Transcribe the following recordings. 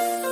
Hello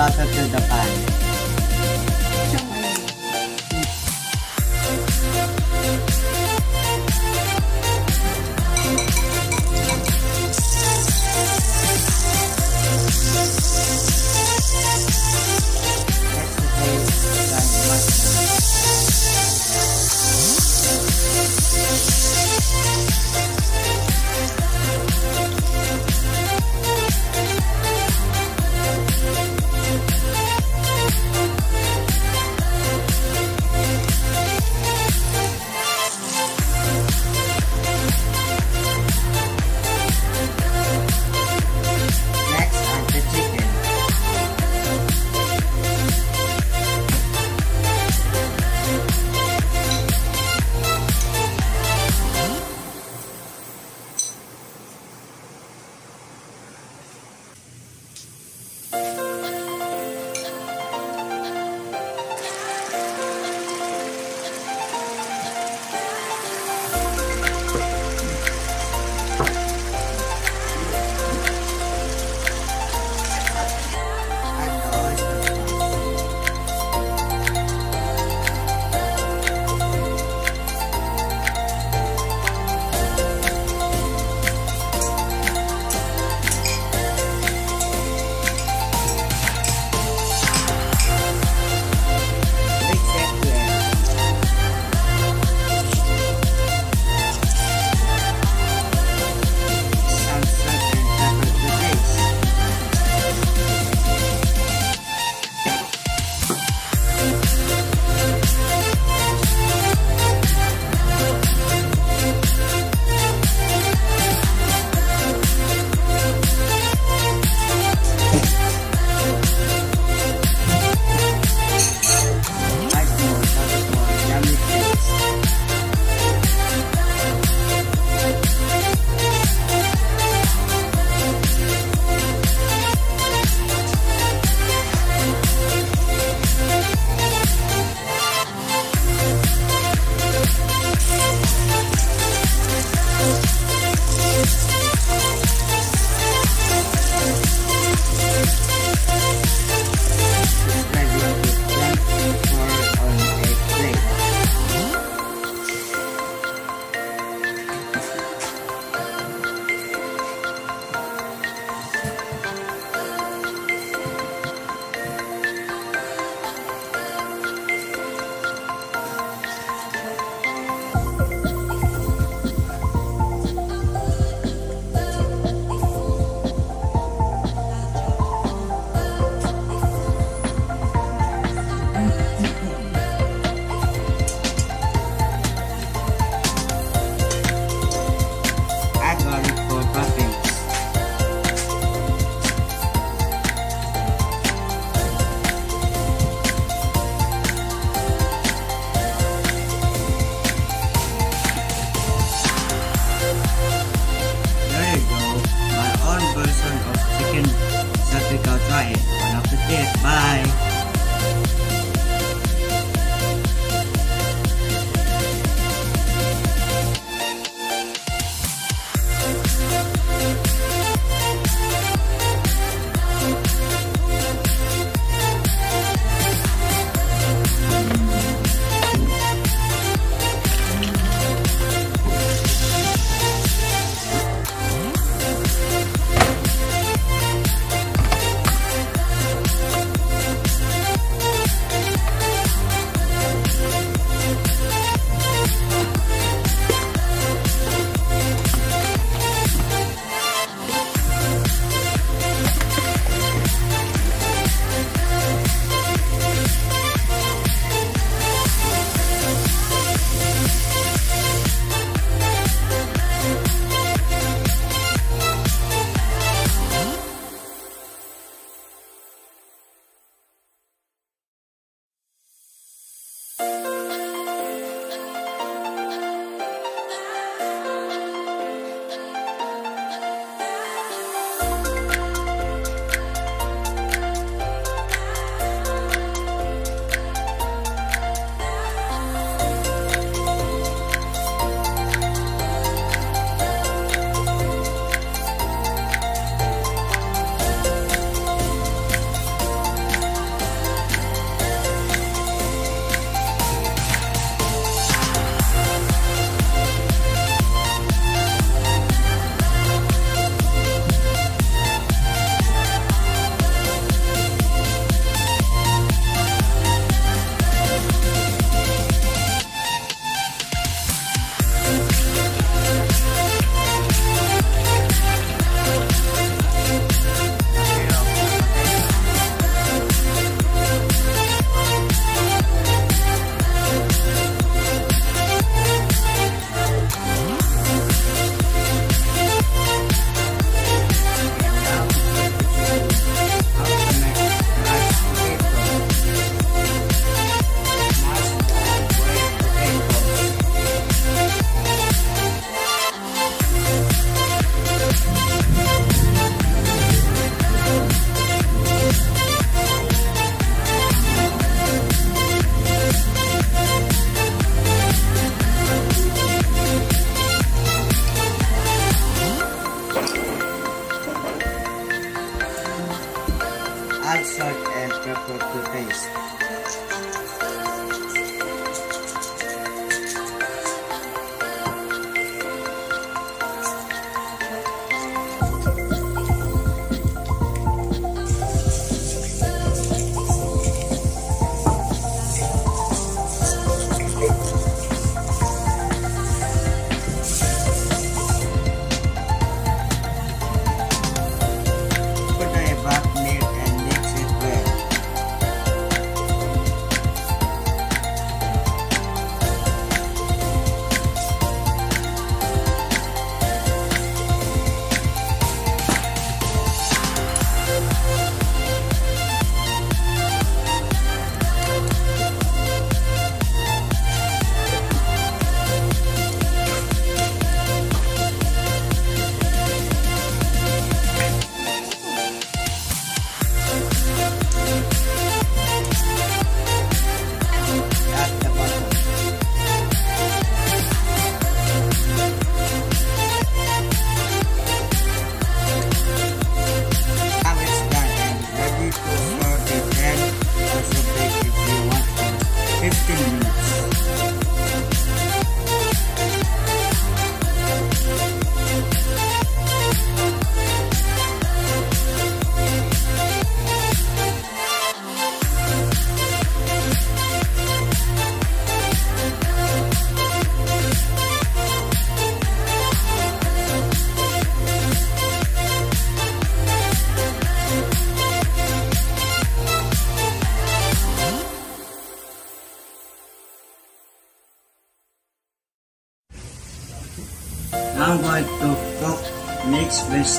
Butter to the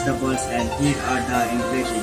vegetables and here are the ingredients.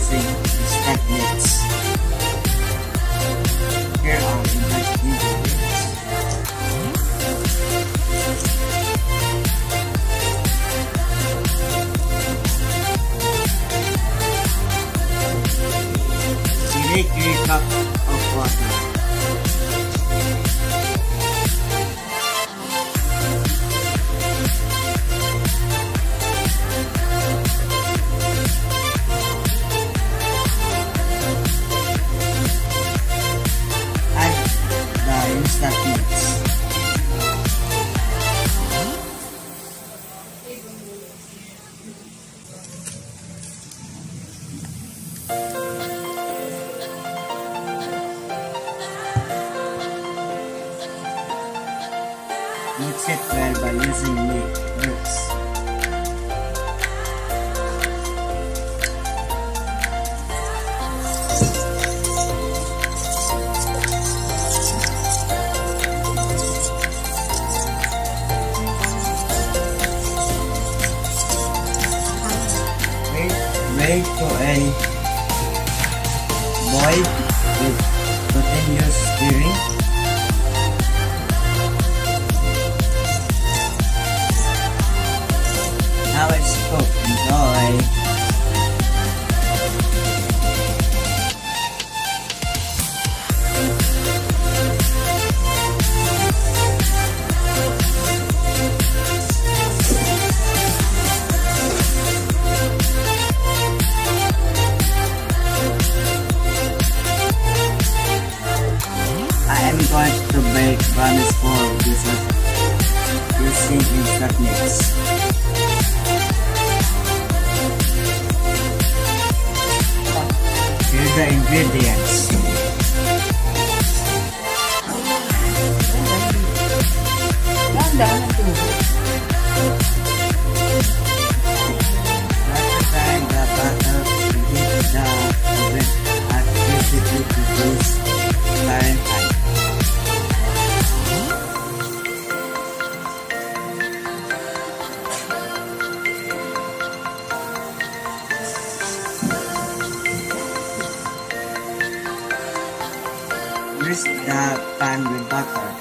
Soup Wait for a boy with continuous steering. Now it's cooked. Enjoy. Instant mix. The ingredients. Grease the pan with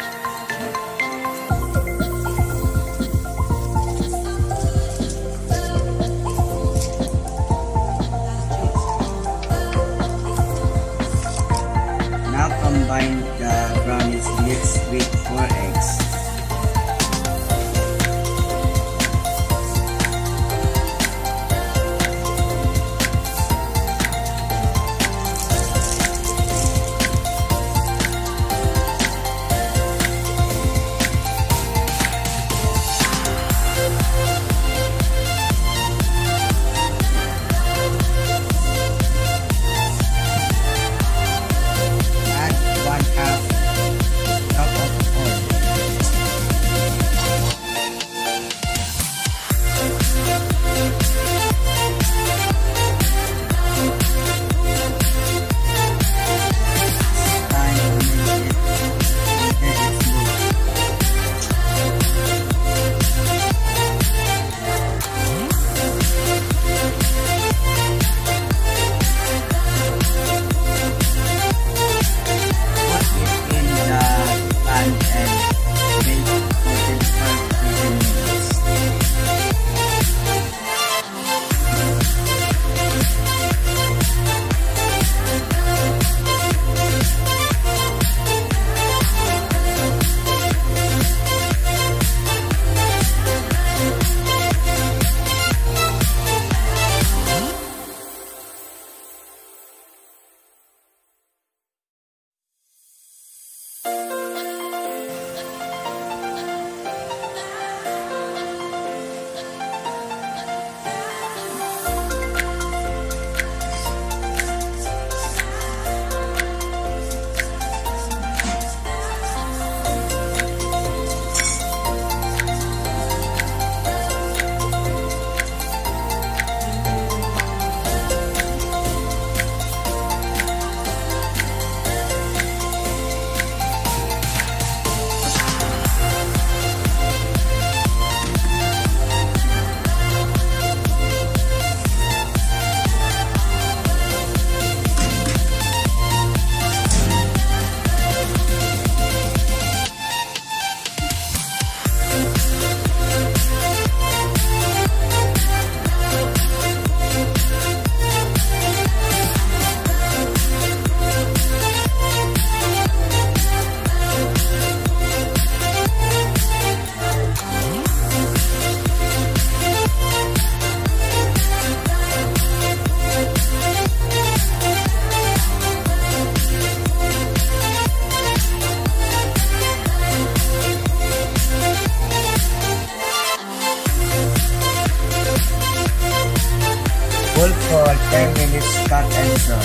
Cool for 10 minutes, cut and serve.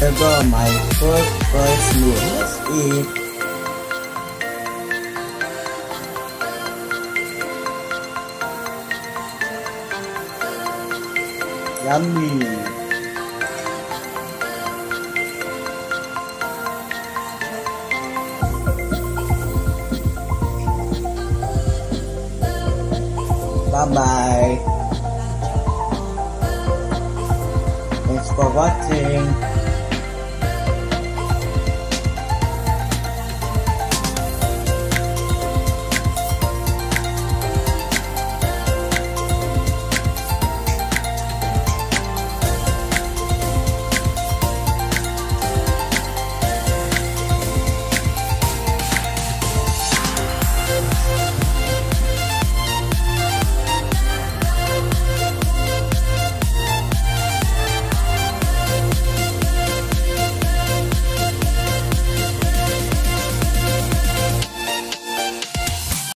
There go my food first meal. Let's eat. Yummy. Bye-bye. Thanks for watching.